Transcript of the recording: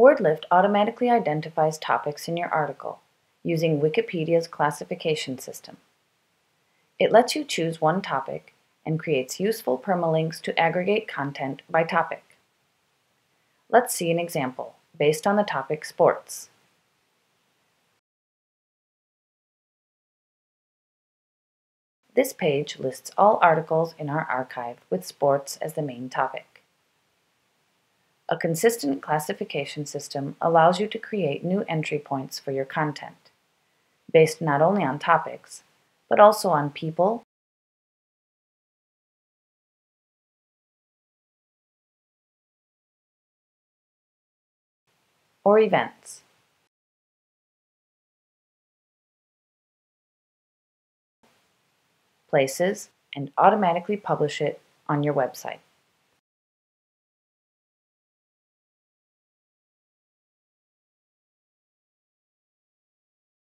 WordLift automatically identifies topics in your article using Wikipedia's classification system. It lets you choose one topic and creates useful permalinks to aggregate content by topic. Let's see an example based on the topic sports. This page lists all articles in our archive with sports as the main topic. A consistent classification system allows you to create new entry points for your content, based not only on topics, but also on people, or events. places, and automatically publish it on your website.